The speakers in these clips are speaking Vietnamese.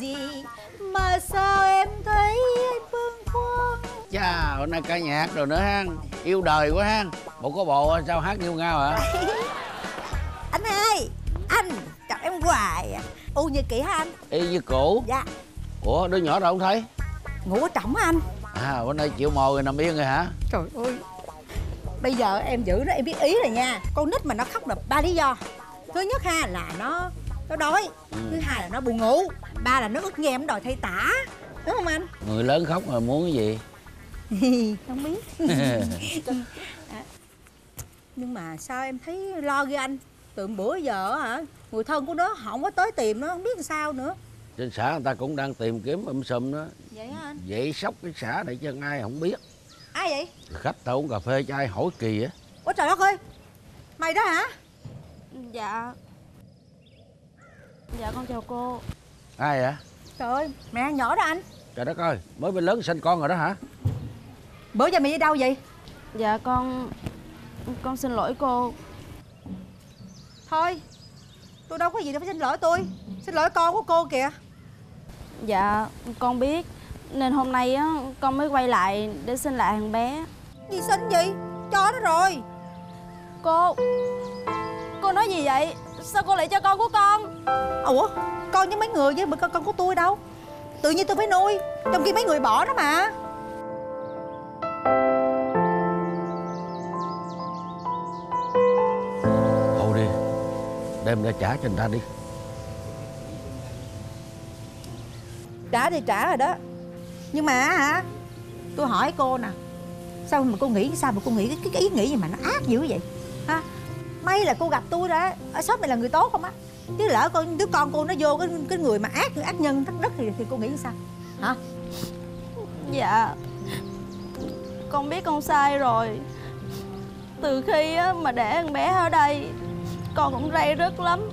gì Mà sao em thấy bâng khuâng Chà, hôm nay ca nhạc rồi nữa ha Yêu đời quá ha Bộ có bộ sao hát yêu ngao hả? Anh ơi Anh chọc em hoài à. U như kỹ hả anh? Y như cũ Dạ. Ủa, đứa nhỏ đâu không thấy? Ngủ ở trọng á anh? À, bữa nay chịu mồi rồi nằm yên rồi hả? Trời ơi. Bây giờ em giữ nó em biết ý rồi nha. Con nít mà nó khóc là ba lý do. Thứ nhất ha là nó nó đói. Ừ. Thứ hai là nó buồn ngủ. Ba là nó ức nghe em đòi thay tả. Đúng không anh? Người lớn khóc mà muốn cái gì? Không biết. À, Nhưng mà sao em thấy lo ghê anh? Từ bữa giờ hả? Người thân của nó họ không có tới tìm nó Không biết làm sao nữa. Trên xã người ta cũng đang tìm kiếm um sùm đó. Vậy hả anh? Vậy sốc cái xã này chứ ai không biết. Ai vậy? Khách tao uống cà phê cho ai hỏi kỳ á. Ôi trời đất ơi. Mày đó hả? Dạ Dạ con chào cô. Ai vậy? Trời ơi mẹ nhỏ đó anh. Trời đất ơi, mới bên lớn sinh con rồi đó hả? Bữa giờ mày đi đâu vậy? Dạ con Con xin lỗi cô. Thôi Tôi đâu có gì đâu phải xin lỗi tôi. Xin lỗi con của cô kìa. Dạ con biết. Nên hôm nay á con mới quay lại để xin lại thằng bé. Gì xin gì Cho nó rồi. Cô Cô nói gì vậy Sao cô lại cho con của con? Ủa Con với mấy người với con, con của tôi đâu? Tự nhiên tôi phải nuôi Trong khi mấy người bỏ nó mà. Thôi đi Đem ra trả cho người ta đi. Trả thì trả rồi đó. Nhưng mà hả Tôi hỏi cô nè Sao mà cô nghĩ sao mà cô nghĩ cái, cái ý nghĩ gì mà nó ác dữ vậy May là cô gặp tôi đã Ở shop này là người tốt không á? Chứ lỡ con đứa con cô nó vô cái cái người mà ác ác nhân thất đức thì, thì cô nghĩ sao? Hả? Dạ. Con biết con sai rồi. Từ khi á, mà để thằng bé ở đây Con cũng ray rứt lắm.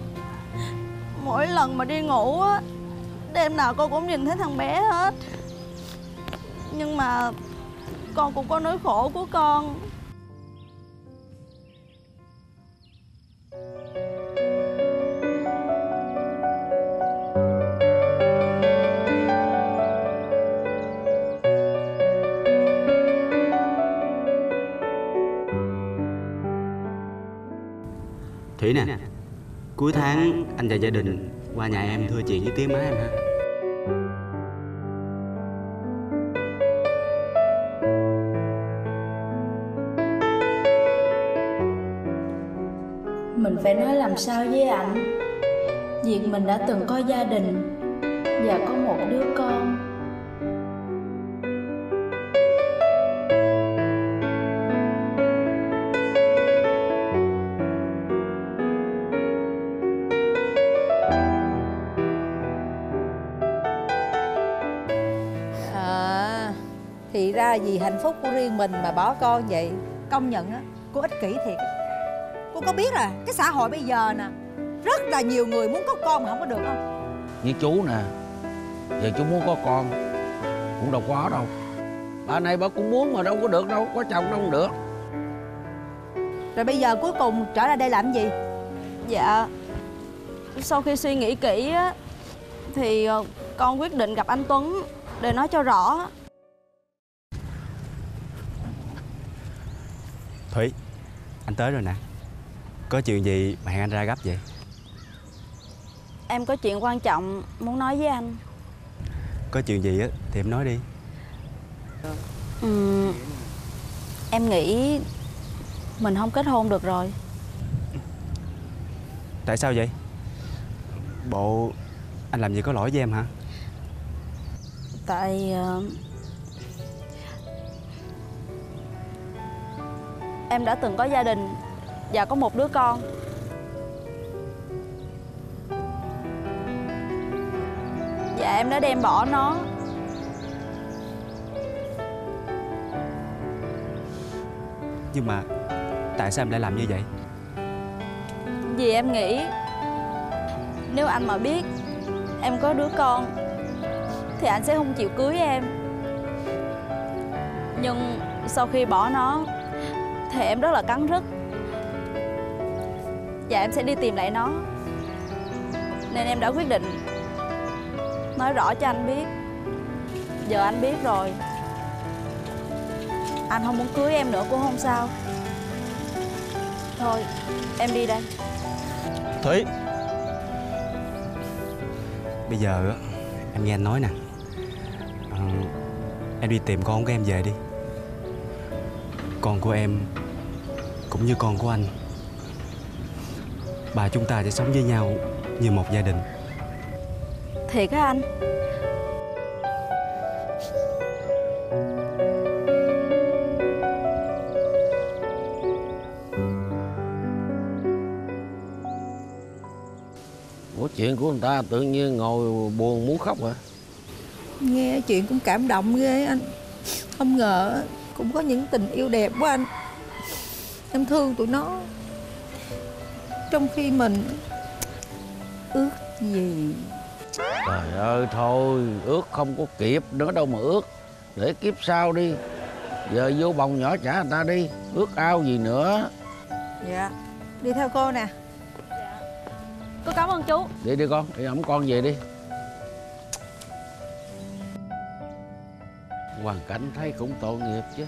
Mỗi lần mà đi ngủ á Đêm nào con cũng nhìn thấy thằng bé hết. Nhưng mà Con cũng có nỗi khổ của con Thủy nè, Cuối tháng anh và gia đình qua nhà em thưa chuyện với tía má em ha. Phải nói làm sao với ảnh. Việc mình đã từng có gia đình Và có một đứa con. À Thì ra vì hạnh phúc của riêng mình mà bỏ con vậy. Công nhận á Cô ích kỷ thiệt. Cô có biết là cái xã hội bây giờ nè Rất là nhiều người muốn có con mà không có được không? Như chú nè Giờ chú muốn có con Cũng đâu có đâu. Bà này bà cũng muốn mà đâu có được đâu Có chồng đâu không được. Rồi bây giờ cuối cùng trở lại đây làm gì? Dạ Sau khi suy nghĩ kỹ á Thì ờ, con quyết định gặp anh Tuấn Để nói cho rõ. Thủy Anh tới rồi nè Có chuyện gì mà hẹn anh ra gấp vậy? Em có chuyện quan trọng muốn nói với anh. Có chuyện gì á thì em nói đi. Ừm, Em nghĩ Mình không kết hôn được rồi. Tại sao vậy? Bộ anh làm gì có lỗi với em hả? Tại ờ, Em đã từng có gia đình Và có một đứa con. Và em đã đem bỏ nó. Nhưng mà Tại sao em lại làm như vậy? Vì em nghĩ Nếu anh mà biết Em có đứa con Thì anh sẽ không chịu cưới em. Nhưng sau khi bỏ nó Thì em rất là cắn rứt và em sẽ đi tìm lại nó. Nên em đã quyết định Nói rõ cho anh biết. Giờ anh biết rồi. Anh không muốn cưới em nữa cũng không sao. Thôi em đi đây. Thúy. Bây giờ Em nghe anh nói nè. À, Em đi tìm con của em về đi. Con của em Cũng như con của anh. Bà chúng ta sẽ sống với nhau Như một gia đình. Thiệt hả anh? Ủa chuyện của người ta tự nhiên ngồi buồn muốn khóc hả? Nghe chuyện cũng cảm động ghê anh. Không ngờ cũng có những tình yêu đẹp của anh. Em thương tụi nó trong khi mình ước gì? Trời ơi thôi ước không có kịp nữa đâu mà ước. Để kiếp sau đi. Giờ vô bồng nhỏ trả người ta đi. Ước ao gì nữa? Dạ. Đi theo cô nè. Cô cảm ơn chú. Đi đi con. Đi ẩm con về đi. Hoàn cảnh thấy cũng tội nghiệp chứ